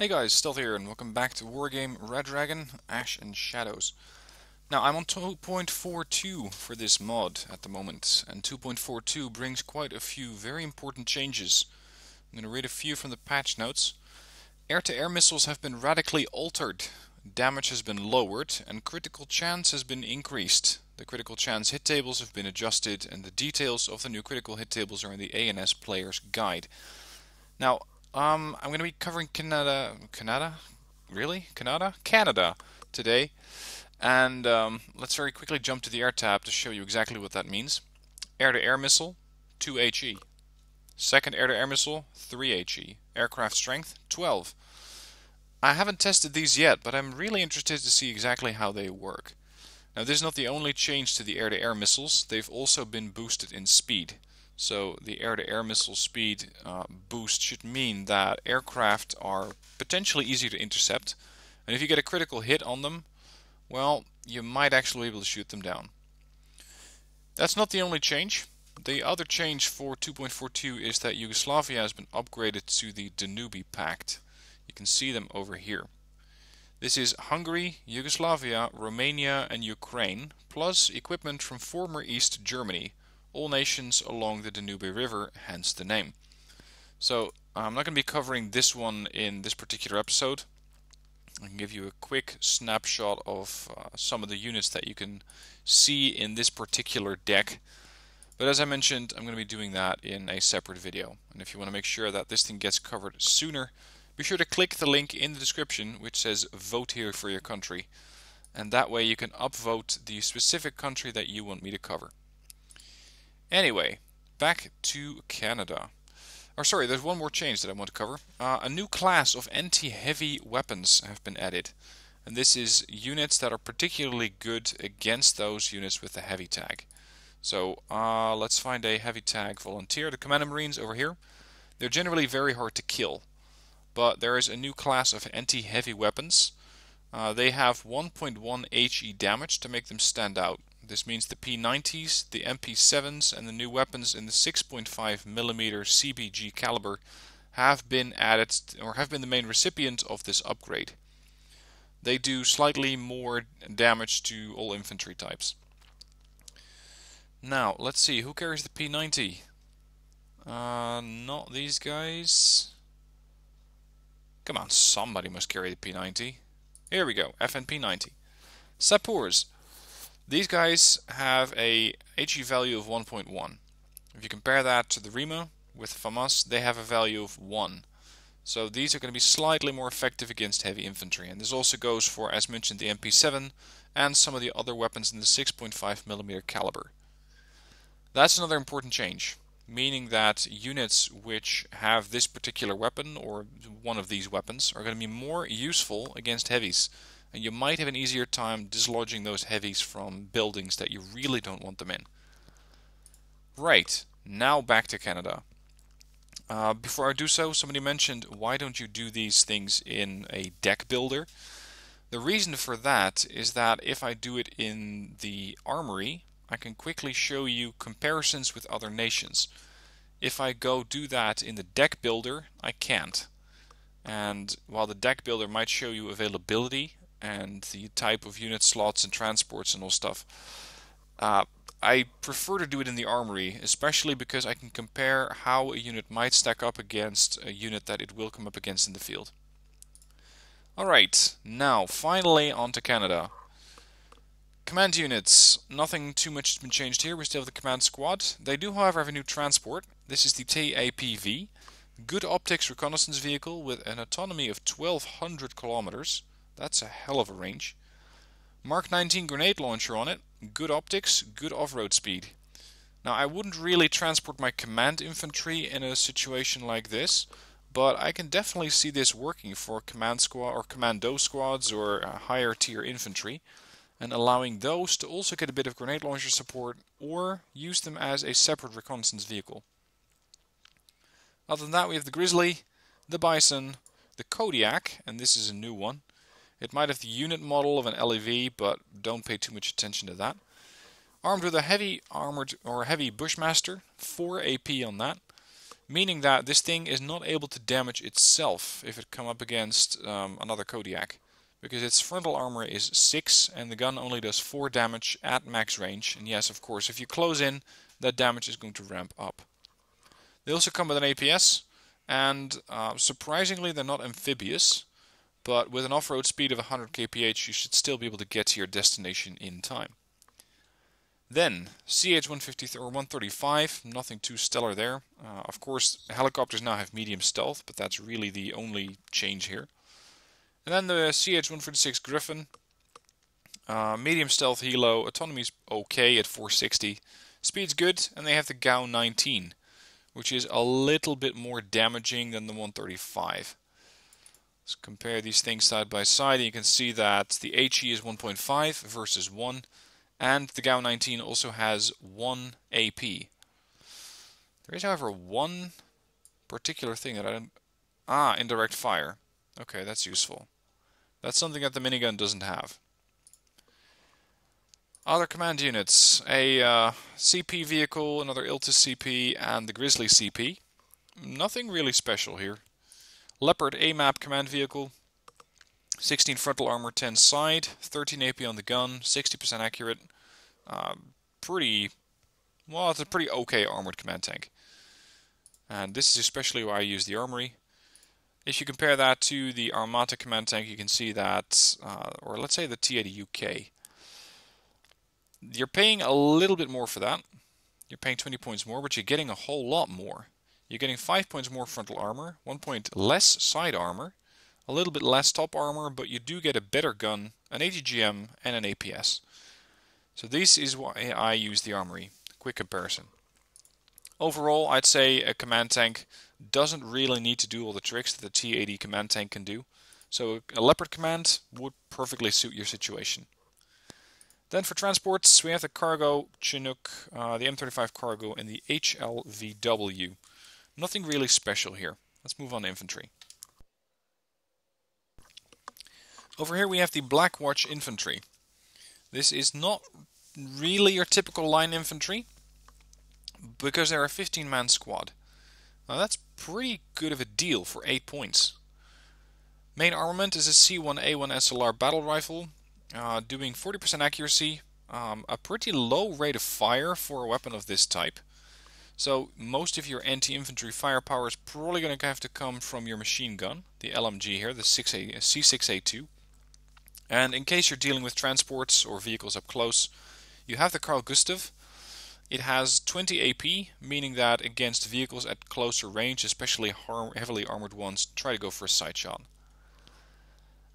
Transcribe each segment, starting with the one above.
Hey guys, Stealth here, and welcome back to Wargame Red Dragon Ash and Shadows. Now, I'm on 2.42 for this mod at the moment, and 2.42 brings quite a few very important changes. I'm going to read a few from the patch notes. Air-to-air -air missiles have been radically altered, damage has been lowered, and critical chance has been increased. The critical chance hit tables have been adjusted, and the details of the new critical hit tables are in the ANS Player's Guide. Now, um, I'm going to be covering Canada, Canada, really, Canada, Canada today, and um, let's very quickly jump to the air tab to show you exactly what that means. Air-to-air -air missile, 2 HE. Second air-to-air -air missile, 3 HE. Aircraft strength, 12. I haven't tested these yet, but I'm really interested to see exactly how they work. Now this is not the only change to the air-to-air -air missiles, they've also been boosted in speed. So the air-to-air -air missile speed uh, boost should mean that aircraft are potentially easier to intercept. And if you get a critical hit on them, well, you might actually be able to shoot them down. That's not the only change. The other change for 2.42 is that Yugoslavia has been upgraded to the Danube Pact. You can see them over here. This is Hungary, Yugoslavia, Romania and Ukraine, plus equipment from former East Germany, all nations along the Danube River, hence the name. So I'm not going to be covering this one in this particular episode. I can give you a quick snapshot of uh, some of the units that you can see in this particular deck. But as I mentioned, I'm going to be doing that in a separate video. And if you want to make sure that this thing gets covered sooner, be sure to click the link in the description which says vote here for your country. And that way you can upvote the specific country that you want me to cover. Anyway, back to Canada. Or sorry, there's one more change that I want to cover. Uh, a new class of anti-heavy weapons have been added. And this is units that are particularly good against those units with the heavy tag. So uh, let's find a heavy tag volunteer. The Commander Marines over here. They're generally very hard to kill. But there is a new class of anti-heavy weapons. Uh, they have 1.1 HE damage to make them stand out. This means the P90s, the MP7s and the new weapons in the 6.5mm CBJ caliber have been added or have been the main recipient of this upgrade. They do slightly more damage to all infantry types. Now, let's see, who carries the P90? Uh, not these guys. Come on, somebody must carry the P90. Here we go, FNP90. Sappeurs. These guys have a HE value of 1.1. If you compare that to the Rima with FAMAS, they have a value of 1. So these are going to be slightly more effective against heavy infantry. And this also goes for, as mentioned, the MP7 and some of the other weapons in the 6.5mm caliber. That's another important change, meaning that units which have this particular weapon or one of these weapons are going to be more useful against heavies and you might have an easier time dislodging those heavies from buildings that you really don't want them in. Right, now back to Canada. Uh, before I do so, somebody mentioned, why don't you do these things in a deck builder? The reason for that is that if I do it in the armory, I can quickly show you comparisons with other nations. If I go do that in the deck builder, I can't. And while the deck builder might show you availability and the type of unit slots and transports and all stuff. Uh, I prefer to do it in the armory, especially because I can compare how a unit might stack up against a unit that it will come up against in the field. Alright, now finally on to Canada. Command units, nothing too much has been changed here, we still have the command squad. They do however have a new transport, this is the TAPV. Good optics reconnaissance vehicle with an autonomy of 1200 kilometers. That's a hell of a range. Mark 19 grenade launcher on it, good optics, good off-road speed. Now I wouldn't really transport my command infantry in a situation like this, but I can definitely see this working for command squad or commando squads or uh, higher tier infantry and allowing those to also get a bit of grenade launcher support or use them as a separate reconnaissance vehicle. Other than that we have the Grizzly, the Bison, the Kodiak, and this is a new one, it might have the unit model of an LEV, but don't pay too much attention to that. Armed with a heavy armored or heavy Bushmaster, 4 AP on that. meaning that this thing is not able to damage itself if it come up against um, another Kodiak because its frontal armor is 6 and the gun only does 4 damage at max range and yes of course if you close in that damage is going to ramp up. They also come with an APS and uh, surprisingly they're not amphibious but with an off-road speed of 100 kph you should still be able to get to your destination in time. Then, CH-150 or 135, nothing too stellar there. Uh, of course, helicopters now have medium stealth, but that's really the only change here. And then the CH-146 Griffin, uh, medium stealth helo, autonomy's okay at 460, speed's good, and they have the GAU 19, which is a little bit more damaging than the 135. Compare these things side by side, and you can see that the HE is 1.5 versus 1, and the GAU 19 also has 1 AP. There is, however, one particular thing that I don't... Ah, indirect fire. Okay, that's useful. That's something that the minigun doesn't have. Other command units. A uh, CP vehicle, another Iltis CP, and the Grizzly CP. Nothing really special here. Leopard AMAP command vehicle. 16 frontal armor, 10 side, 13 AP on the gun, 60% accurate. Uh, pretty, well, it's a pretty okay armored command tank. And this is especially why I use the armory. If you compare that to the Armata command tank, you can see that, uh, or let's say the T80 UK, you're paying a little bit more for that. You're paying 20 points more, but you're getting a whole lot more. You're getting 5 points more frontal armor, 1 point less side armor, a little bit less top armor, but you do get a better gun, an ATGM, and an APS. So this is why I use the armory. Quick comparison. Overall, I'd say a command tank doesn't really need to do all the tricks that the T80 command tank can do. So a Leopard command would perfectly suit your situation. Then for transports, we have the cargo Chinook, uh, the M35 cargo, and the HLVW. Nothing really special here. Let's move on to infantry. Over here we have the Black Watch infantry. This is not really your typical line infantry because they're a 15-man squad. Now that's pretty good of a deal for 8 points. Main armament is a C1A1 SLR battle rifle, uh, doing 40% accuracy, um, a pretty low rate of fire for a weapon of this type. So most of your anti-infantry firepower is probably going to have to come from your machine gun, the LMG here, the C6A2. And in case you're dealing with transports or vehicles up close, you have the Carl Gustav. It has 20 AP, meaning that against vehicles at closer range, especially heavily armored ones, try to go for a side shot.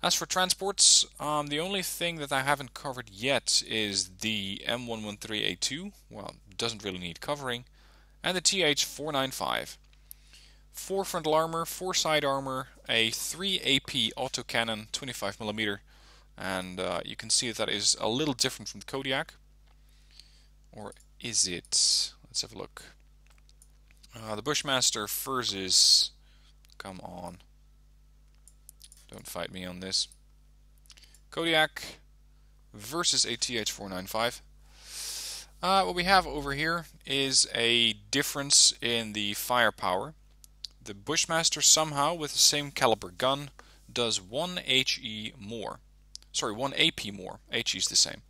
As for transports, um, the only thing that I haven't covered yet is the M113A2, well, doesn't really need covering, and the TH495. 4 frontal armor, 4 side armor, a 3 AP autocannon 25mm, and uh, you can see that, that is a little different from the Kodiak. Or is it? Let's have a look. Uh, the Bushmaster versus... Come on. Don't fight me on this. Kodiak versus a TH495. Uh, what we have over here is a difference in the firepower. The Bushmaster somehow with the same caliber gun does 1 HE more. Sorry, 1 AP more. HE is the same.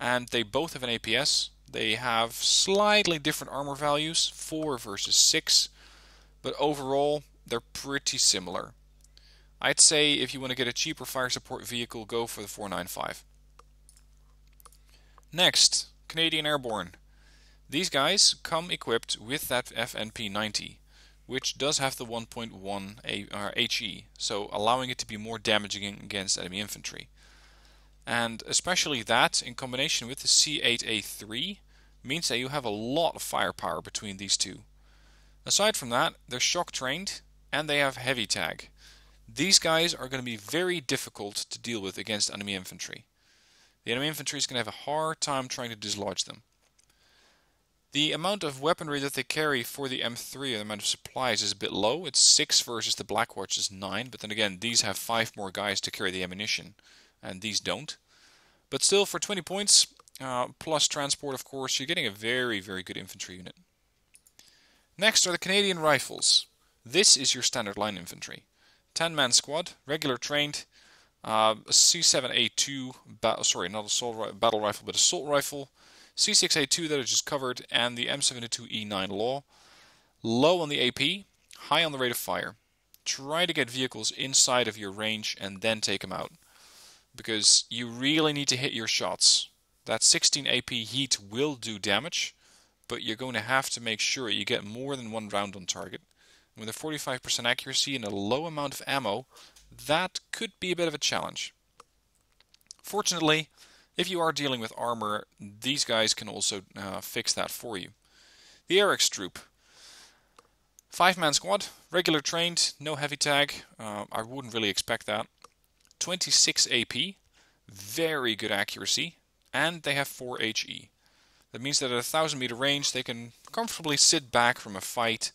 And they both have an APS. They have slightly different armor values, 4 versus 6. But overall, they're pretty similar. I'd say if you want to get a cheaper fire support vehicle, go for the 495. Next, Canadian Airborne. These guys come equipped with that FNP90, which does have the 1.1 HE, so allowing it to be more damaging against enemy infantry. And especially that, in combination with the C8A3, means that you have a lot of firepower between these two. Aside from that, they're shock trained, and they have heavy tag. These guys are going to be very difficult to deal with against enemy infantry. The enemy infantry is going to have a hard time trying to dislodge them. The amount of weaponry that they carry for the M3, the amount of supplies, is a bit low. It's 6 versus the Blackwatch is 9, but then again, these have 5 more guys to carry the ammunition, and these don't. But still, for 20 points, uh, plus transport, of course, you're getting a very, very good infantry unit. Next are the Canadian Rifles. This is your standard line infantry. 10 man squad, regular trained, uh, C7A2, sorry, not assault battle rifle, but assault rifle, C6A2 that I just covered, and the M72E9 Law. Low on the AP, high on the rate of fire. Try to get vehicles inside of your range and then take them out. Because you really need to hit your shots. That 16 AP heat will do damage, but you're going to have to make sure you get more than one round on target. With a 45% accuracy and a low amount of ammo, that could be a bit of a challenge. Fortunately, if you are dealing with armor, these guys can also uh, fix that for you. The Eryx Troop. Five man squad, regular trained, no heavy tag. Uh, I wouldn't really expect that. 26 AP, very good accuracy, and they have 4 HE. That means that at a 1000 meter range they can comfortably sit back from a fight,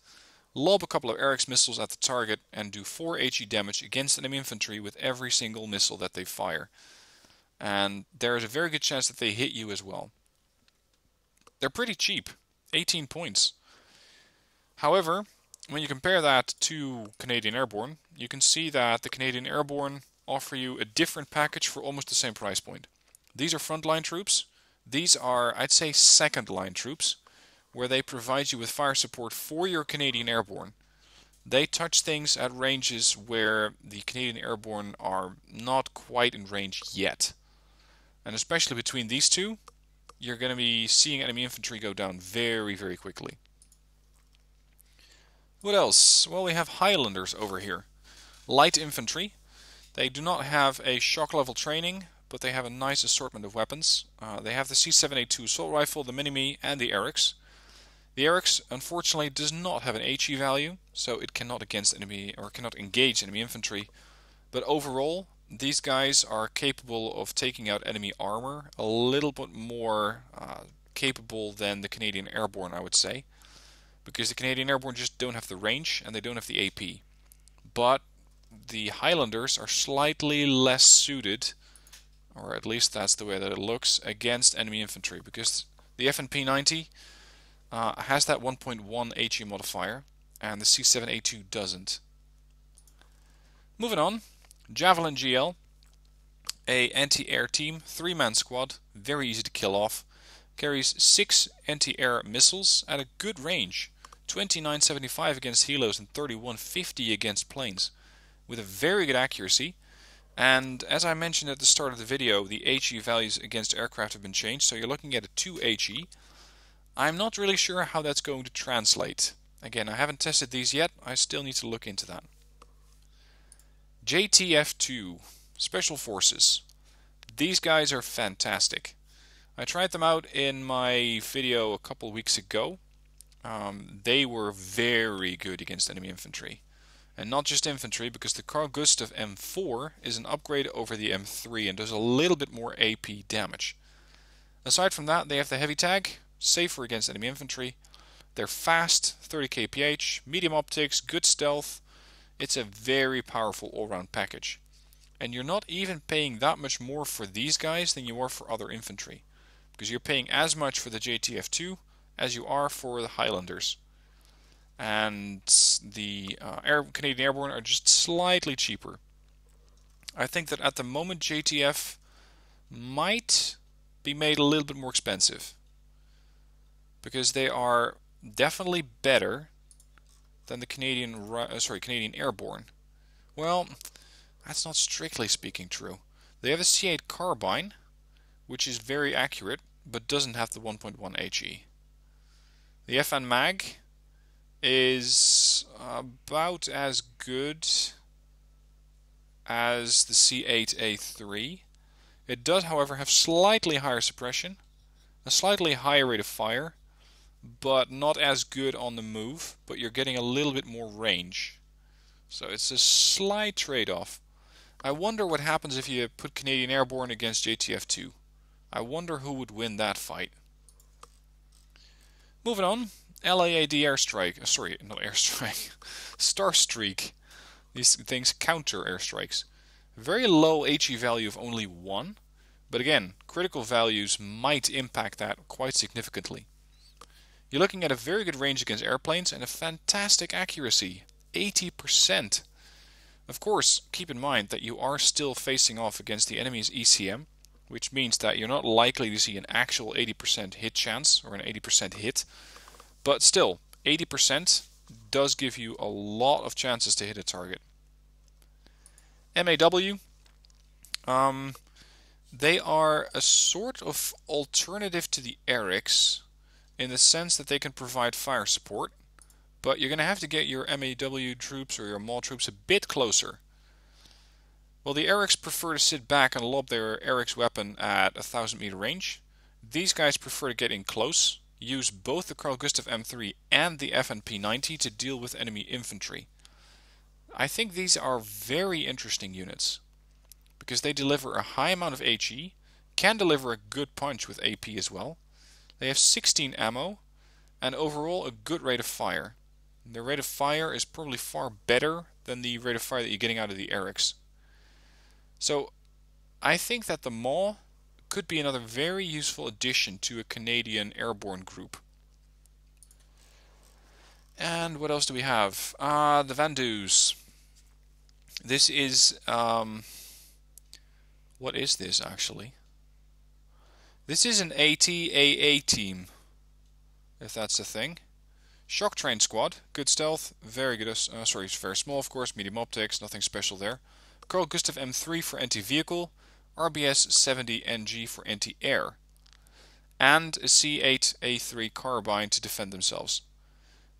lob a couple of Eryx missiles at the target, and do 4 HE damage against enemy infantry with every single missile that they fire. And there is a very good chance that they hit you as well. They're pretty cheap, 18 points. However, when you compare that to Canadian Airborne, you can see that the Canadian Airborne offer you a different package for almost the same price point. These are frontline troops. These are, I'd say, second line troops, where they provide you with fire support for your Canadian Airborne. They touch things at ranges where the Canadian Airborne are not quite in range yet. And especially between these two, you're going to be seeing enemy infantry go down very, very quickly. What else? Well, we have Highlanders over here. Light infantry. They do not have a shock level training, but they have a nice assortment of weapons. Uh, they have the C7A2 assault rifle, the Minimi, and the Eryx. The Eryx unfortunately does not have an HE value, so it cannot against enemy or cannot engage enemy infantry. But overall, these guys are capable of taking out enemy armor a little bit more uh, capable than the Canadian Airborne, I would say, because the Canadian Airborne just don't have the range and they don't have the AP. But the Highlanders are slightly less suited or at least that's the way that it looks, against enemy infantry, because the FNP 90 uh, has that 1.1 HE modifier, and the C7A2 doesn't. Moving on, Javelin GL, a anti-air team, three-man squad, very easy to kill off, carries six anti-air missiles at a good range, 2975 against helos and 3150 against planes, with a very good accuracy, and as I mentioned at the start of the video, the HE values against aircraft have been changed, so you're looking at a 2 HE. I'm not really sure how that's going to translate. Again, I haven't tested these yet, I still need to look into that. JTF2, Special Forces. These guys are fantastic. I tried them out in my video a couple weeks ago. Um, they were very good against enemy infantry and not just infantry because the Carl Gustav M4 is an upgrade over the M3 and does a little bit more AP damage. Aside from that, they have the heavy tag, safer against enemy infantry. They're fast, 30 kph, medium optics, good stealth. It's a very powerful all-round package. And you're not even paying that much more for these guys than you are for other infantry. Because you're paying as much for the JTF2 as you are for the Highlanders and the uh, Air, Canadian Airborne are just slightly cheaper. I think that at the moment JTF might be made a little bit more expensive because they are definitely better than the Canadian uh, sorry Canadian Airborne. Well, that's not strictly speaking true. They have a C8 carbine, which is very accurate, but doesn't have the 1.1 HE. The FN Mag is about as good as the C8A3. It does, however, have slightly higher suppression, a slightly higher rate of fire, but not as good on the move, but you're getting a little bit more range. So it's a slight trade-off. I wonder what happens if you put Canadian Airborne against JTF2. I wonder who would win that fight. Moving on, LAAD airstrike, uh, sorry, not airstrike, Starstreak. These things counter airstrikes. Very low HE value of only 1, but again, critical values might impact that quite significantly. You're looking at a very good range against airplanes and a fantastic accuracy 80%. Of course, keep in mind that you are still facing off against the enemy's ECM, which means that you're not likely to see an actual 80% hit chance or an 80% hit. But still, 80% does give you a lot of chances to hit a target. MAW, um, they are a sort of alternative to the Eryx in the sense that they can provide fire support but you're going to have to get your MAW troops or your MAW troops a bit closer. Well, the Eryx prefer to sit back and lob their Eryx weapon at a 1000 meter range. These guys prefer to get in close, use both the Carl Gustav M3 and the FNP 90 to deal with enemy infantry. I think these are very interesting units because they deliver a high amount of HE, can deliver a good punch with AP as well. They have 16 ammo and overall a good rate of fire. The rate of fire is probably far better than the rate of fire that you're getting out of the Eryx. So I think that the MAW could be another very useful addition to a Canadian airborne group. And what else do we have? Uh, the Vandoos. This is... Um, what is this actually? This is an ATAA team, if that's a thing. Shock Train Squad, good stealth, very good, uh, sorry, it's very small of course, medium optics, nothing special there. Carl Gustav M3 for anti-vehicle, RBS 70 NG for anti-air, and a C8A3 carbine to defend themselves.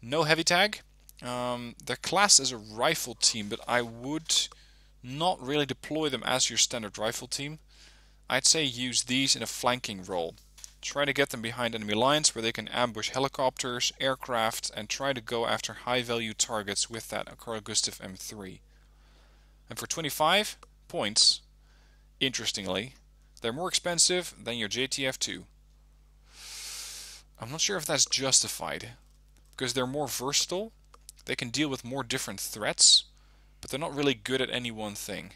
No heavy tag. Um, they're classed as a rifle team, but I would not really deploy them as your standard rifle team. I'd say use these in a flanking role. Try to get them behind enemy lines where they can ambush helicopters, aircraft, and try to go after high value targets with that Carl Gustaf M3. And for 25 points, interestingly, they're more expensive than your JTF2. I'm not sure if that's justified, because they're more versatile, they can deal with more different threats, but they're not really good at any one thing.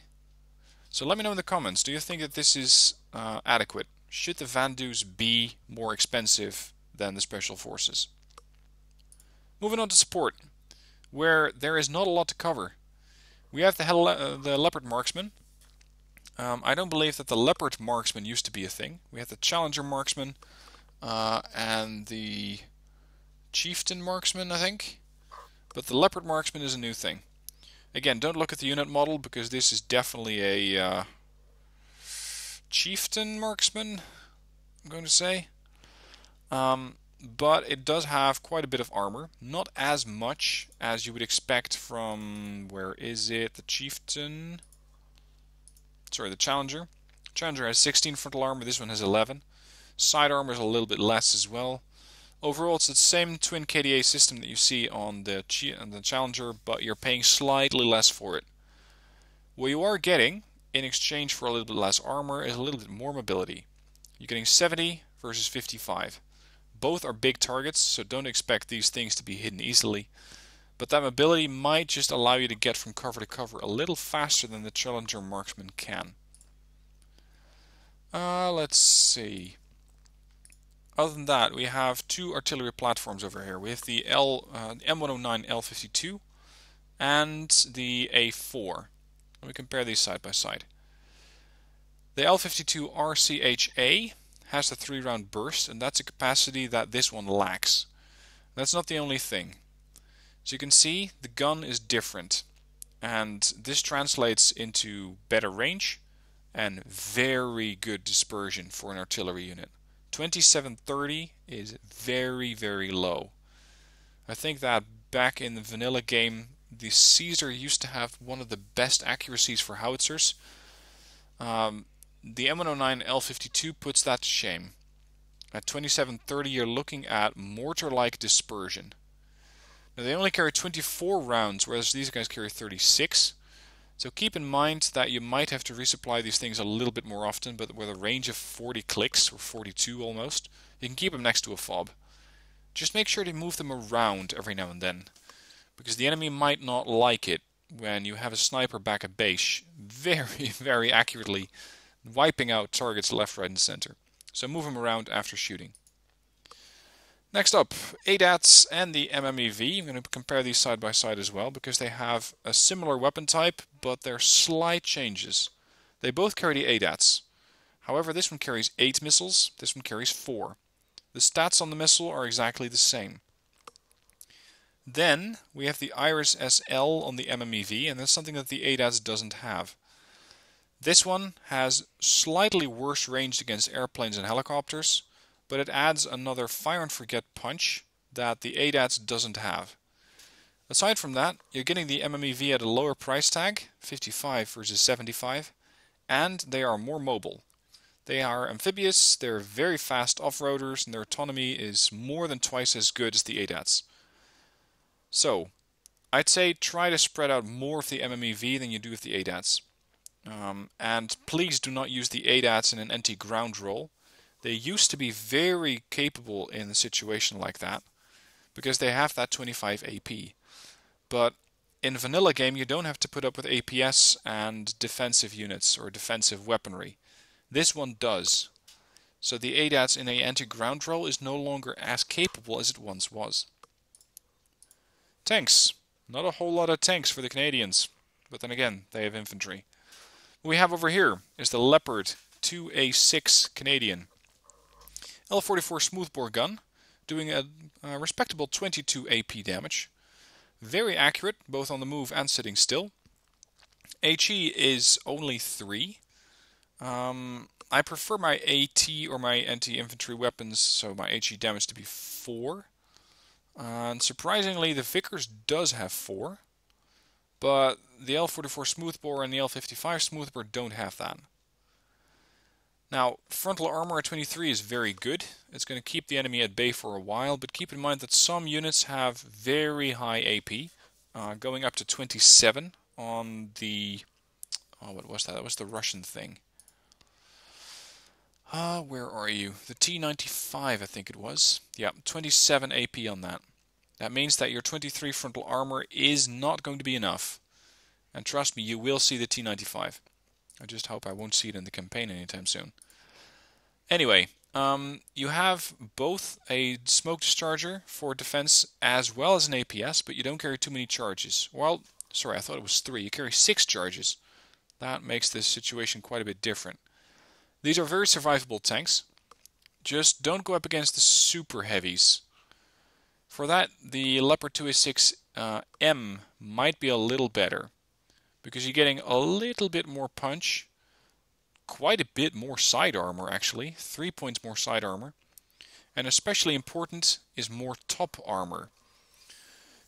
So let me know in the comments, do you think that this is uh, adequate? Should the Vandoos be more expensive than the Special Forces? Moving on to support, where there is not a lot to cover. We have the, uh, the Leopard Marksman. Um, I don't believe that the Leopard Marksman used to be a thing. We have the Challenger Marksman uh, and the Chieftain Marksman, I think. But the Leopard Marksman is a new thing. Again, don't look at the unit model because this is definitely a uh, chieftain marksman, I'm going to say. Um, but it does have quite a bit of armor. Not as much as you would expect from, where is it, the chieftain? Sorry, the challenger. Challenger has 16 frontal armor, this one has 11. Side armor is a little bit less as well. Overall, it's the same twin KDA system that you see on the, on the Challenger, but you're paying slightly less for it. What you are getting in exchange for a little bit less armor is a little bit more mobility. You're getting 70 versus 55. Both are big targets, so don't expect these things to be hidden easily. But that mobility might just allow you to get from cover to cover a little faster than the Challenger marksman can. Uh, let's see. Other than that, we have two artillery platforms over here. We have the L, uh, M109 L52 and the A4. Let me compare these side by side. The L52 RCHA has the three round burst and that's a capacity that this one lacks. That's not the only thing. As you can see, the gun is different and this translates into better range and very good dispersion for an artillery unit. 2730 is very very low. I think that back in the vanilla game the Caesar used to have one of the best accuracies for howitzers. Um, the M109 L52 puts that to shame. At 2730 you're looking at mortar-like dispersion. Now they only carry 24 rounds, whereas these guys carry 36. So keep in mind that you might have to resupply these things a little bit more often, but with a range of 40 clicks, or 42 almost, you can keep them next to a fob. Just make sure to move them around every now and then because the enemy might not like it when you have a sniper back at base very, very accurately wiping out targets left, right, and center. So move them around after shooting. Next up, ADATS and the MMEV. I'm going to compare these side by side as well because they have a similar weapon type, but they're slight changes. They both carry the ADATS. However, this one carries 8 missiles, this one carries 4. The stats on the missile are exactly the same. Then we have the Iris SL on the MMEV, and that's something that the ADATS doesn't have. This one has slightly worse range against airplanes and helicopters, but it adds another fire and forget punch that the ADATS doesn't have. Aside from that, you're getting the MMEV at a lower price tag, 55 versus 75, and they are more mobile. They are amphibious, they're very fast off-roaders, and their autonomy is more than twice as good as the ADATS. So, I'd say try to spread out more of the MMEV than you do with the ADATS. Um, and please do not use the ADATS in an anti-ground role. They used to be very capable in a situation like that because they have that 25 AP. But in vanilla game you don't have to put up with APS and defensive units or defensive weaponry. This one does. So the ADATS in a anti-ground role is no longer as capable as it once was. Tanks. Not a whole lot of tanks for the Canadians. But then again, they have infantry. What we have over here is the Leopard 2A6 Canadian. L44 smoothbore gun, doing a, a respectable 22 AP damage. Very accurate, both on the move and sitting still. HE is only 3. Um, I prefer my AT or my anti-infantry weapons, so my HE damage to be 4. and surprisingly, the Vickers does have 4. But the L44 smoothbore and the L55 smoothbore don't have that. Now, frontal armor at 23 is very good. It's going to keep the enemy at bay for a while, but keep in mind that some units have very high AP, uh, going up to 27 on the... Oh, what was that? That was the Russian thing. Ah, uh, where are you? The T95, I think it was. Yeah, 27 AP on that. That means that your 23 frontal armor is not going to be enough. And trust me, you will see the T95. I just hope I won't see it in the campaign anytime soon. Anyway, um, you have both a smoke discharger for defense as well as an APS, but you don't carry too many charges. Well, sorry, I thought it was three. You carry six charges. That makes this situation quite a bit different. These are very survivable tanks. Just don't go up against the super heavies. For that, the Leopard 2A6 uh, M might be a little better because you're getting a little bit more punch, quite a bit more side armor actually, 3 points more side armor, and especially important is more top armor.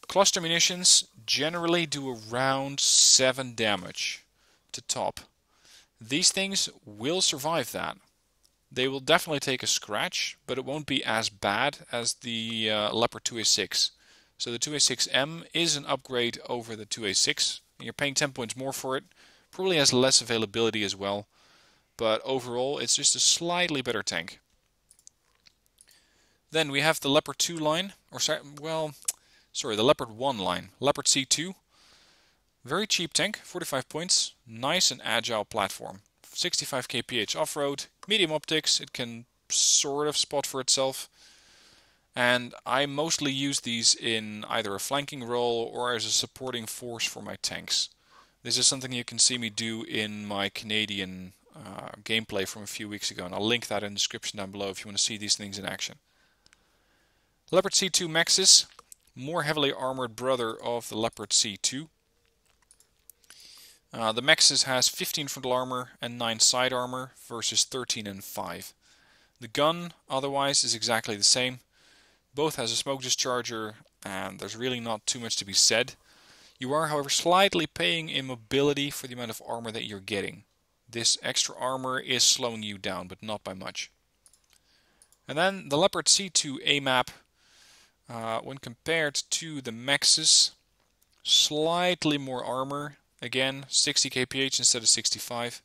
Cluster munitions generally do around 7 damage to top. These things will survive that. They will definitely take a scratch, but it won't be as bad as the uh, Leopard 2A6. So the 2A6M is an upgrade over the 2A6, you're paying 10 points more for it. Probably has less availability as well. But overall, it's just a slightly better tank. Then we have the Leopard 2 line, or sorry, well, sorry, the Leopard 1 line. Leopard C2. Very cheap tank, 45 points. Nice and agile platform. 65 kph off-road, medium optics, it can sort of spot for itself and I mostly use these in either a flanking role or as a supporting force for my tanks. This is something you can see me do in my Canadian uh, gameplay from a few weeks ago, and I'll link that in the description down below if you want to see these things in action. Leopard C2 MEXAS, more heavily armored brother of the Leopard C2. Uh, the MEXAS has 15 frontal armor and 9 side armor versus 13 and 5. The gun otherwise is exactly the same. Both has a smoke discharger and there's really not too much to be said. You are however slightly paying in mobility for the amount of armor that you're getting. This extra armor is slowing you down, but not by much. And then the Leopard C2 AMAP, uh, when compared to the MEXAS, slightly more armor. Again, 60 kph instead of 65.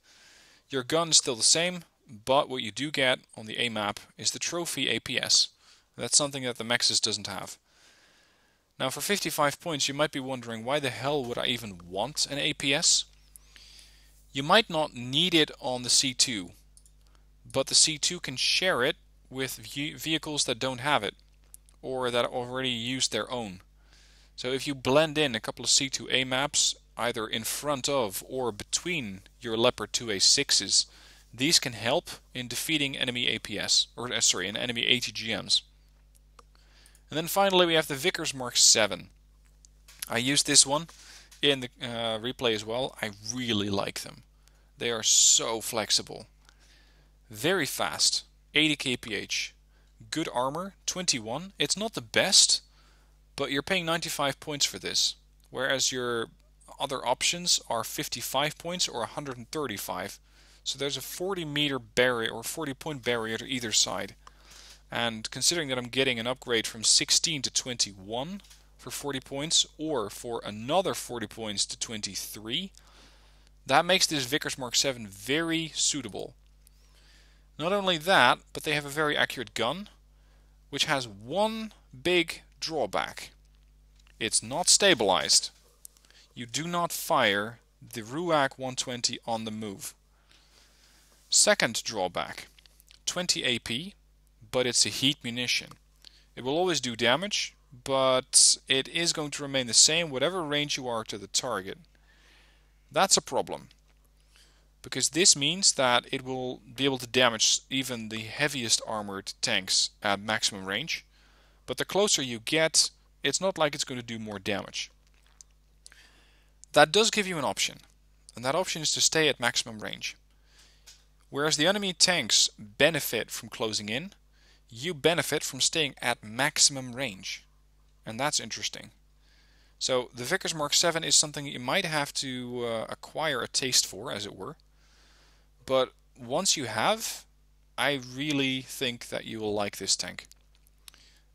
Your gun is still the same, but what you do get on the AMAP is the trophy APS. That's something that the MEXAS doesn't have. Now for 55 points you might be wondering why the hell would I even want an APS? You might not need it on the C2, but the C2 can share it with vehicles that don't have it. or that already use their own. So if you blend in a couple of C2 AMAPs, either in front of or between your Leopard 2A6s, these can help in defeating enemy APS, or uh, sorry, in enemy ATGMs. And then finally we have the Vickers Mark 7. I used this one in the uh, replay as well. I really like them. They are so flexible. Very fast, 80 kph. Good armor, 21. It's not the best, but you're paying 95 points for this. Whereas your other options are 55 points or 135. So there's a 40 meter barrier or 40 point barrier to either side. And considering that I'm getting an upgrade from 16 to 21 for 40 points or for another 40 points to 23, that makes this Vickers Mark 7 very suitable. Not only that, but they have a very accurate gun, which has one big drawback. It's not stabilized. You do not fire the RUAC 120 on the move. Second drawback, 20 AP, but it's a heat munition. It will always do damage, but it is going to remain the same whatever range you are to the target. That's a problem because this means that it will be able to damage even the heaviest armored tanks at maximum range. But the closer you get, it's not like it's going to do more damage. That does give you an option, and that option is to stay at maximum range. Whereas the enemy tanks benefit from closing in, you benefit from staying at maximum range. And that's interesting. So the Vickers Mark 7 is something you might have to uh, acquire a taste for, as it were. But once you have, I really think that you will like this tank.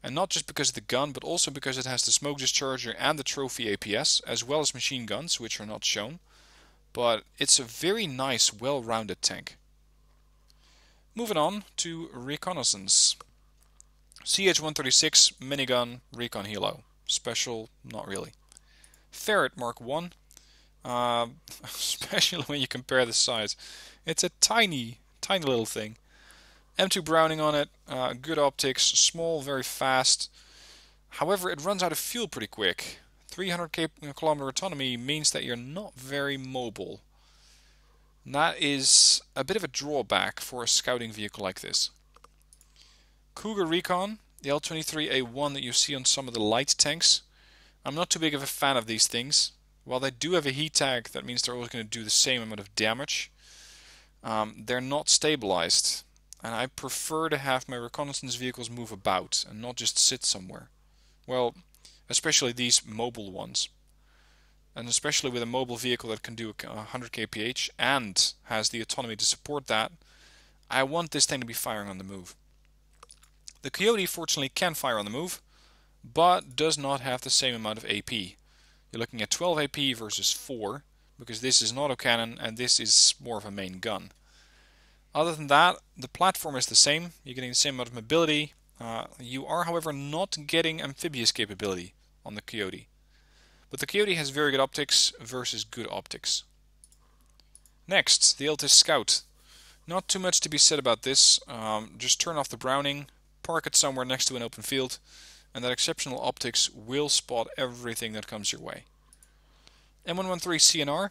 And not just because of the gun, but also because it has the smoke discharger and the trophy APS, as well as machine guns, which are not shown. But it's a very nice, well-rounded tank. Moving on to reconnaissance. CH-136 minigun recon helo. Special, not really. Ferret Mark 1. Uh, especially when you compare the size. It's a tiny, tiny little thing. M2 Browning on it, uh, good optics, small, very fast. However, it runs out of fuel pretty quick. 300 kilometer autonomy means that you're not very mobile. That is a bit of a drawback for a scouting vehicle like this. Cougar Recon, the L23A1 that you see on some of the light tanks. I'm not too big of a fan of these things. While they do have a heat tag, that means they're always going to do the same amount of damage. Um, they're not stabilized and I prefer to have my reconnaissance vehicles move about and not just sit somewhere. Well, especially these mobile ones. And especially with a mobile vehicle that can do 100 kph and has the autonomy to support that, I want this thing to be firing on the move. The Coyote fortunately can fire on the move, but does not have the same amount of AP. You're looking at 12 AP versus 4, because this is an autocannon and this is more of a main gun. Other than that, the platform is the same. You're getting the same amount of mobility. Uh, you are, however, not getting amphibious capability on the Coyote. But the Coyote has very good optics versus good optics. Next, the Iltis Scout. Not too much to be said about this. Um, just turn off the Browning, park it somewhere next to an open field, and that exceptional optics will spot everything that comes your way. M113 CNR.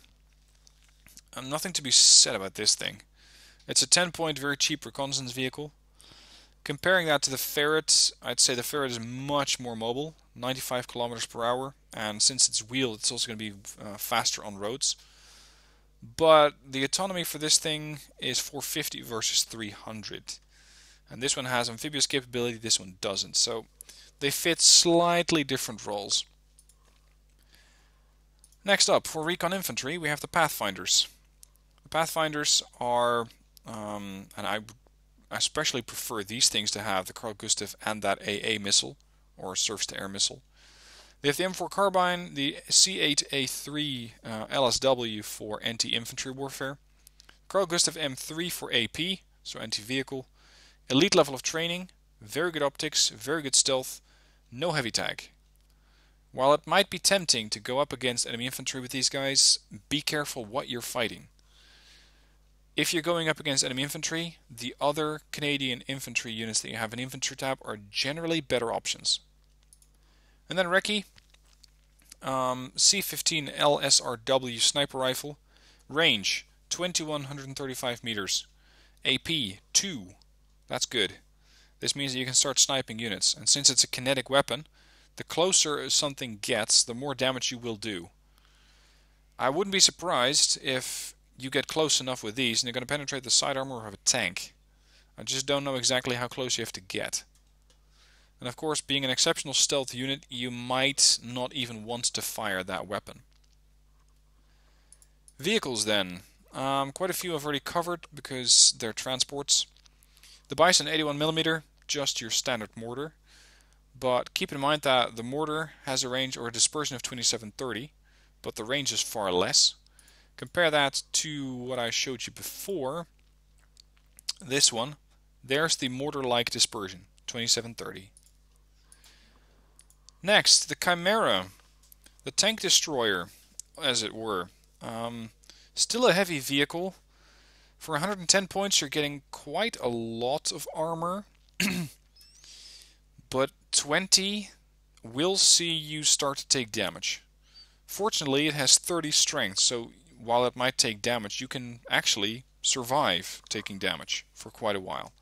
Um, nothing to be said about this thing. It's a 10 point, very cheap reconnaissance vehicle. Comparing that to the Ferret, I'd say the Ferret is much more mobile, 95 kilometers per hour, and since it's wheeled, it's also going to be uh, faster on roads. But the autonomy for this thing is 450 versus 300. And this one has amphibious capability, this one doesn't. So they fit slightly different roles. Next up, for recon infantry, we have the Pathfinders. The Pathfinders are, um, and I especially prefer these things to have the Carl Gustav and that AA missile, or surface-to-air missile. They have the M4 carbine, the C8A3 uh, LSW for anti-infantry warfare, Carl Gustav M3 for AP, so anti-vehicle, elite level of training, very good optics, very good stealth, no heavy tag. While it might be tempting to go up against enemy infantry with these guys, be careful what you're fighting. If you're going up against enemy infantry, the other Canadian infantry units that you have in infantry tab are generally better options. And then Recce, um, C15 LSRW sniper rifle, range 2135 meters, AP 2. That's good. This means that you can start sniping units, and since it's a kinetic weapon, the closer something gets, the more damage you will do. I wouldn't be surprised if you get close enough with these and you're going to penetrate the side armor of a tank. I just don't know exactly how close you have to get. And of course, being an exceptional stealth unit, you might not even want to fire that weapon. Vehicles then. Um, quite a few I've already covered because they're transports. The Bison 81mm, just your standard mortar. But keep in mind that the mortar has a range or a dispersion of 2730, but the range is far less. Compare that to what I showed you before. This one, there's the mortar-like dispersion, 2730. Next, the Chimera, the tank destroyer, as it were. Um, still a heavy vehicle. For 110 points, you're getting quite a lot of armor. but 20 will see you start to take damage. Fortunately, it has 30 strength, so while it might take damage, you can actually survive taking damage for quite a while.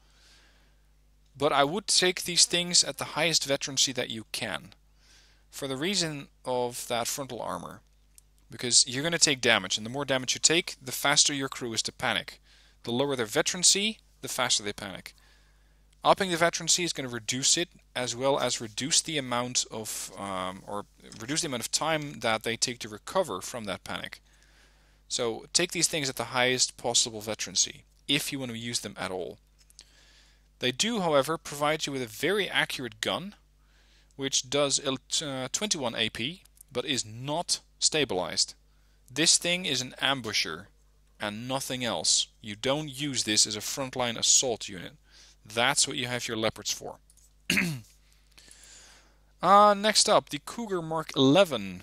But I would take these things at the highest veterancy that you can. For the reason of that frontal armor. Because you're going to take damage, and the more damage you take, the faster your crew is to panic. The lower their veterancy, the faster they panic. Upping the veterancy is going to reduce it, as well as reduce the amount of, um, or reduce the amount of time that they take to recover from that panic. So take these things at the highest possible veterancy, if you want to use them at all. They do, however, provide you with a very accurate gun, which does uh, 21 AP, but is not stabilized. This thing is an ambusher, and nothing else. You don't use this as a frontline assault unit. That's what you have your Leopards for. uh, next up, the Cougar Mark 11.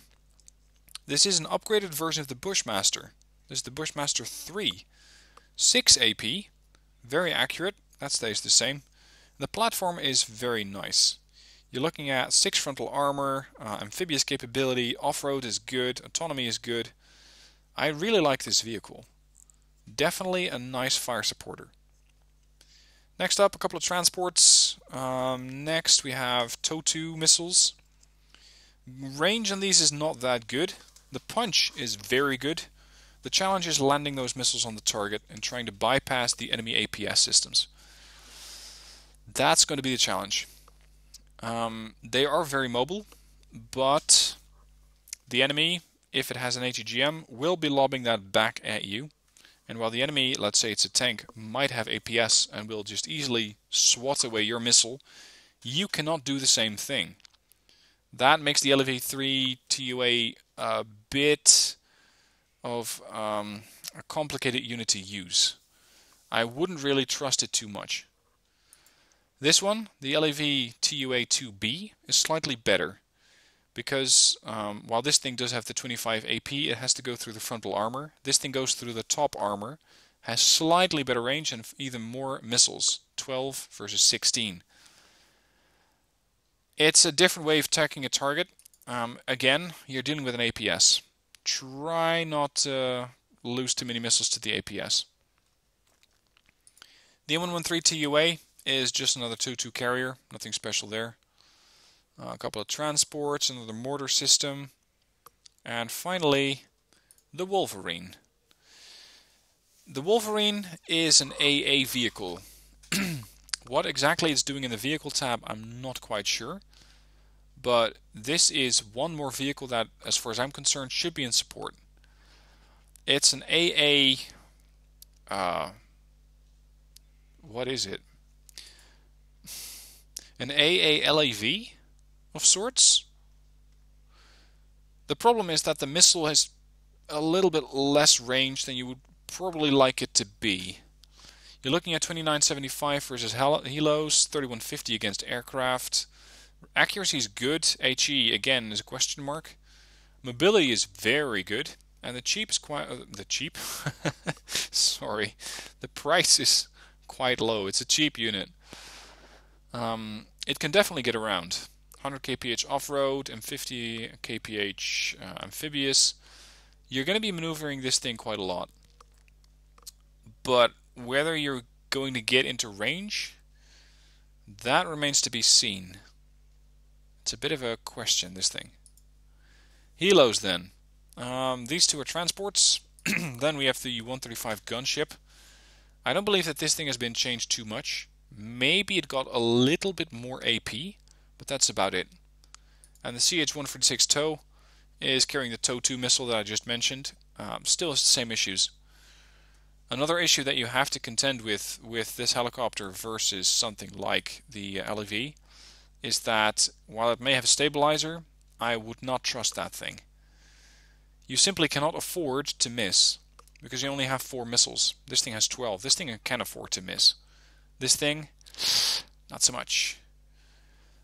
This is an upgraded version of the Bushmaster. This is the Bushmaster 3. 6 AP, very accurate, that stays the same. The platform is very nice. You're looking at 6 frontal armor, uh, amphibious capability, off-road is good, autonomy is good. I really like this vehicle. Definitely a nice fire supporter. Next up, a couple of transports. Um, next we have TOW-2 missiles. Range on these is not that good. The punch is very good. The challenge is landing those missiles on the target and trying to bypass the enemy APS systems. That's going to be the challenge. Um, they are very mobile, but the enemy, if it has an ATGM, will be lobbing that back at you. And while the enemy, let's say it's a tank, might have APS and will just easily swat away your missile, you cannot do the same thing. That makes the LV3 TUA a bit of um, a complicated unit to use. I wouldn't really trust it too much. This one, the LAV TUA-2B, is slightly better because um, while this thing does have the 25 AP, it has to go through the frontal armor. This thing goes through the top armor, has slightly better range and even more missiles, 12 versus 16. It's a different way of attacking a target. Um, again, you're dealing with an APS try not to lose too many missiles to the APS. The M113 TUA is just another 2-2 carrier, nothing special there. Uh, a couple of transports, another mortar system, and finally the Wolverine. The Wolverine is an AA vehicle. what exactly it's doing in the vehicle tab, I'm not quite sure but this is one more vehicle that, as far as I'm concerned, should be in support. It's an AA. Uh, what is it? An AALAV of sorts. The problem is that the missile has a little bit less range than you would probably like it to be. You're looking at 2975 versus Helos, 3150 against aircraft. Accuracy is good. HE again is a question mark. Mobility is very good, and the cheap is quite uh, the cheap. sorry, the price is quite low. It's a cheap unit. Um, it can definitely get around. 100 kph off-road and 50 kph uh, amphibious. You're going to be maneuvering this thing quite a lot. But whether you're going to get into range, that remains to be seen. It's a bit of a question, this thing. Helos then. Um, these two are transports. then we have the 135 gunship. I don't believe that this thing has been changed too much. Maybe it got a little bit more AP, but that's about it. And the CH-146 TOW is carrying the TOW-2 missile that I just mentioned. Um, still has the same issues. Another issue that you have to contend with with this helicopter versus something like the LEV is that while it may have a stabilizer, I would not trust that thing. You simply cannot afford to miss because you only have four missiles. This thing has 12. This thing can afford to miss. This thing, not so much.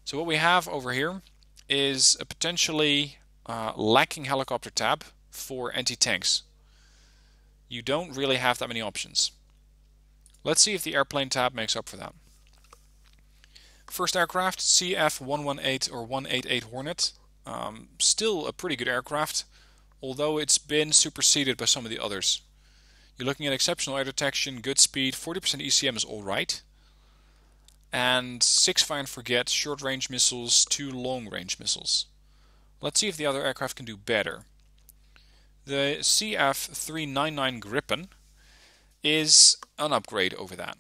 So what we have over here is a potentially uh, lacking helicopter tab for anti-tanks you don't really have that many options. Let's see if the airplane tab makes up for that. First aircraft, CF-118 or 188 Hornet. Um, still a pretty good aircraft, although it's been superseded by some of the others. You're looking at exceptional air detection, good speed, 40% ECM is alright. And 6 fire and forget, short range missiles, 2 long range missiles. Let's see if the other aircraft can do better. The CF399 Gripen is an upgrade over that.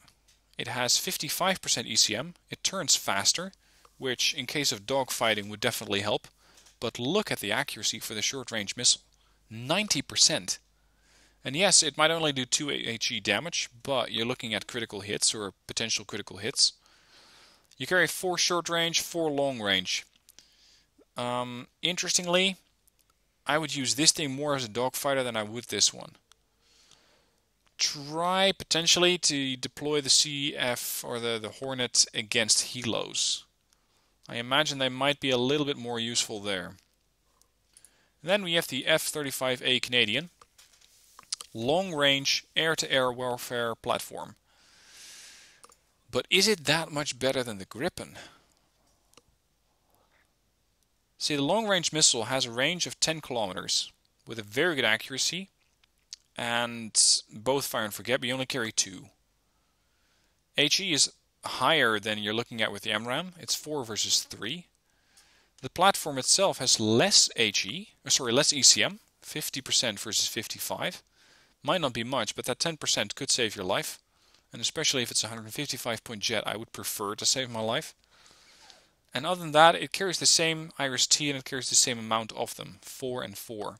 It has 55% ECM, it turns faster, which in case of dogfighting would definitely help, but look at the accuracy for the short-range missile. 90%. And yes, it might only do 2 HE damage, but you're looking at critical hits or potential critical hits. You carry 4 short range, 4 long range. Um, interestingly, I would use this thing more as a dogfighter than I would this one. Try potentially to deploy the CF or the, the Hornet against Helos. I imagine they might be a little bit more useful there. Then we have the F-35A Canadian. Long-range air-to-air warfare platform. But is it that much better than the Gripen? See, the long range missile has a range of 10 kilometers with a very good accuracy and both fire and forget, but you only carry two. HE is higher than you're looking at with the AMRAAM. It's 4 versus 3. The platform itself has less HE, or uh, sorry, less ECM, 50% versus 55. Might not be much, but that 10% could save your life. And especially if it's a 155 point jet, I would prefer to save my life. And other than that, it carries the same IRIS-T and it carries the same amount of them, 4 and 4.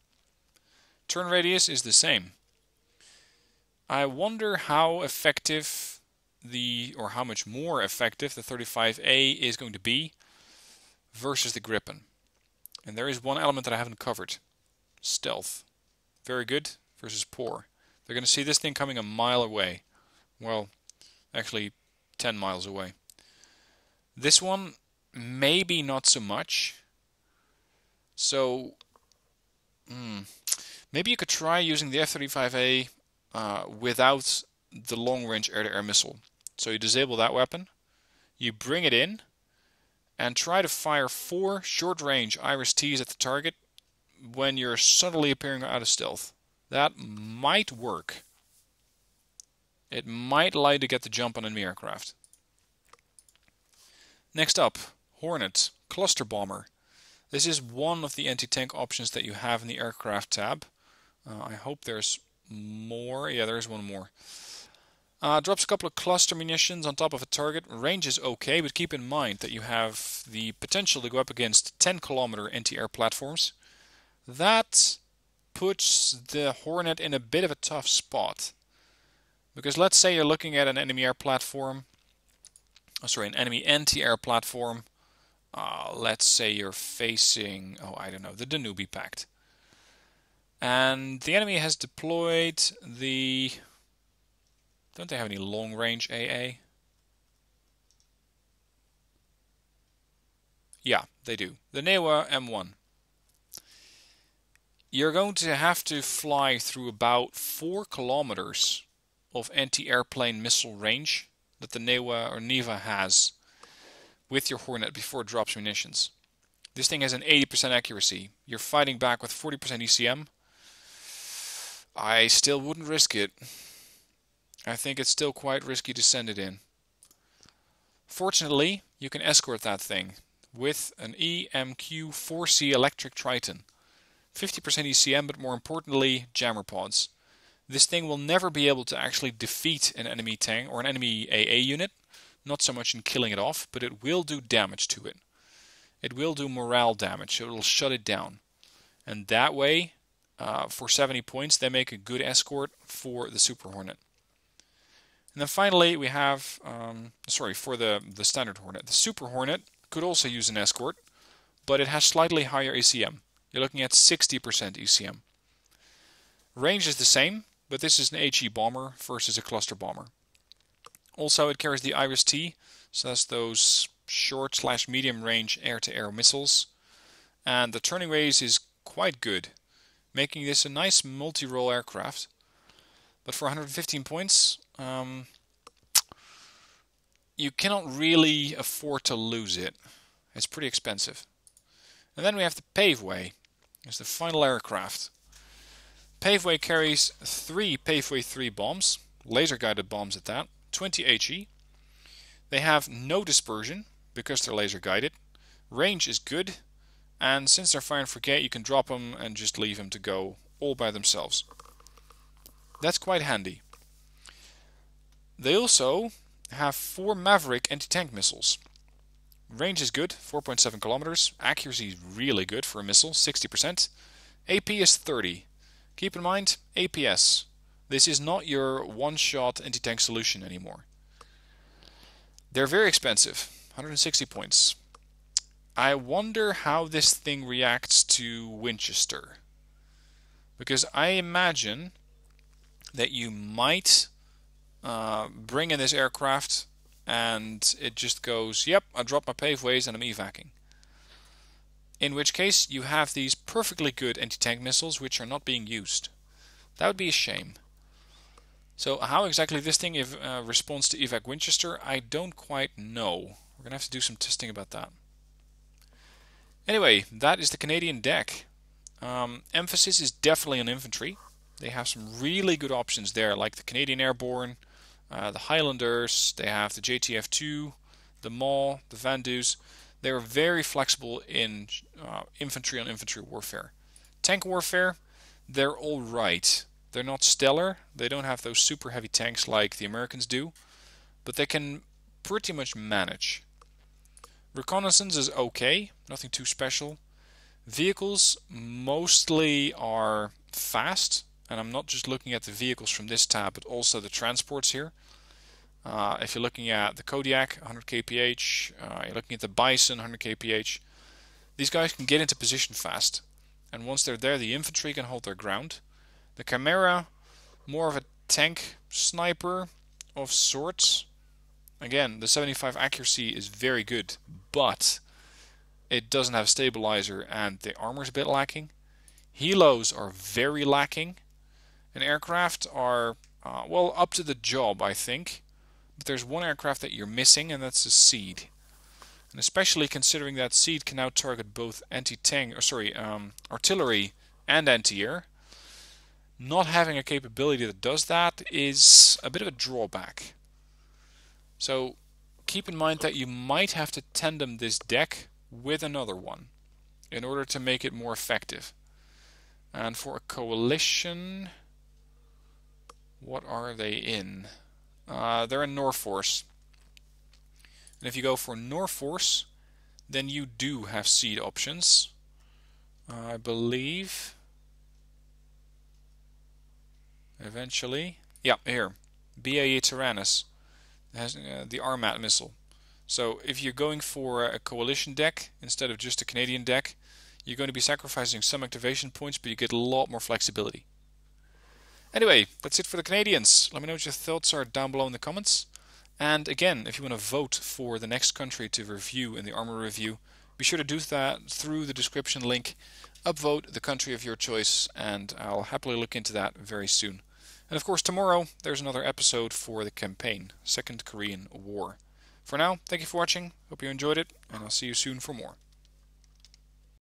Turn radius is the same. I wonder how effective the, or how much more effective the 35A is going to be versus the Gripen. And there is one element that I haven't covered. Stealth. Very good versus poor. They're going to see this thing coming a mile away. Well, actually 10 miles away. This one maybe not so much. So, hmm, maybe you could try using the F-35A uh, without the long-range air-to-air missile. So you disable that weapon, you bring it in, and try to fire four short-range IRIS-Ts at the target when you're subtly appearing out of stealth. That might work. It might you to get the jump on enemy aircraft. Next up, Hornet, Cluster Bomber. This is one of the anti-tank options that you have in the aircraft tab. Uh, I hope there's more. Yeah, there's one more. Uh, drops a couple of cluster munitions on top of a target. Range is okay, but keep in mind that you have the potential to go up against 10 kilometer anti-air platforms. That puts the Hornet in a bit of a tough spot. Because let's say you're looking at an enemy air platform, oh, sorry, an enemy anti-air platform uh, let's say you're facing, oh, I don't know, the Danube Pact. And the enemy has deployed the. Don't they have any long range AA? Yeah, they do. The Newa M1. You're going to have to fly through about 4 kilometers of anti-airplane missile range that the NEWA or NEVA has with your Hornet before it drops munitions. This thing has an 80% accuracy. You're fighting back with 40% ECM. I still wouldn't risk it. I think it's still quite risky to send it in. Fortunately, you can escort that thing with an EMQ-4C electric Triton. 50% ECM, but more importantly, jammer pods. This thing will never be able to actually defeat an enemy tank or an enemy AA unit, not so much in killing it off, but it will do damage to it. It will do morale damage, so it will shut it down. And that way, uh, for 70 points, they make a good escort for the Super Hornet. And then finally, we have, um, sorry, for the, the Standard Hornet. The Super Hornet could also use an escort, but it has slightly higher ECM. You're looking at 60% ECM. Range is the same, but this is an HE bomber versus a cluster bomber. Also, it carries the IRIS-T, so that's those short slash medium range air-to-air missiles. And the turning radius is quite good, making this a nice multi-role aircraft. But for 115 points, um, you cannot really afford to lose it. It's pretty expensive. And then we have the Paveway. It's the final aircraft. Paveway carries three Paveway 3 bombs, laser guided bombs at that, 20 HE. They have no dispersion because they're laser guided. Range is good, and since they're fire and forget, you can drop them and just leave them to go all by themselves. That's quite handy. They also have four Maverick anti-tank missiles. Range is good, 4.7 kilometers. Accuracy is really good for a missile, 60%. AP is 30. Keep in mind, APS. This is not your one-shot anti-tank solution anymore. They're very expensive, 160 points. I wonder how this thing reacts to Winchester. Because I imagine that you might uh, bring in this aircraft and it just goes, yep, I dropped my paveways and I'm evacing. In which case you have these perfectly good anti-tank missiles which are not being used. That would be a shame. So how exactly this thing uh, responds to evac Winchester, I don't quite know. We're going to have to do some testing about that. Anyway, that is the Canadian deck. Um, emphasis is definitely on infantry. They have some really good options there, like the Canadian Airborne, uh, the Highlanders, they have the JTF2, the MAW, the Vandoos. They are very flexible in uh, infantry on infantry warfare. Tank warfare, they're alright. They're not stellar, they don't have those super heavy tanks like the Americans do, but they can pretty much manage. Reconnaissance is okay, nothing too special. Vehicles mostly are fast, and I'm not just looking at the vehicles from this tab, but also the transports here. Uh, if you're looking at the Kodiak, 100 kph, uh, you're looking at the Bison, 100 kph, these guys can get into position fast. And once they're there, the infantry can hold their ground. The Chimera, more of a tank sniper of sorts. Again, the 75 accuracy is very good, but it doesn't have a stabilizer and the armor is a bit lacking. Helos are very lacking and aircraft are, uh, well, up to the job, I think. But there's one aircraft that you're missing, and that's a SEAD. And especially considering that SEAD can now target both anti-tank, or sorry, um, artillery and anti-air. Not having a capability that does that is a bit of a drawback. So keep in mind that you might have to tandem this deck with another one in order to make it more effective. And for a coalition, what are they in? Uh, they're in Norforce. And if you go for Norforce, then you do have SEAD options. Uh, I believe. Eventually. Yeah, here. BAE Taranis. has uh, the Armat missile. So if you're going for a coalition deck instead of just a Canadian deck, you're going to be sacrificing some activation points, but you get a lot more flexibility. Anyway, that's it for the Canadians. Let me know what your thoughts are down below in the comments. And again, if you want to vote for the next country to review in the armor review, be sure to do that through the description link. Upvote the country of your choice, and I'll happily look into that very soon. And of course, tomorrow there's another episode for the campaign, Second Korean War. For now, thank you for watching, hope you enjoyed it, and I'll see you soon for more.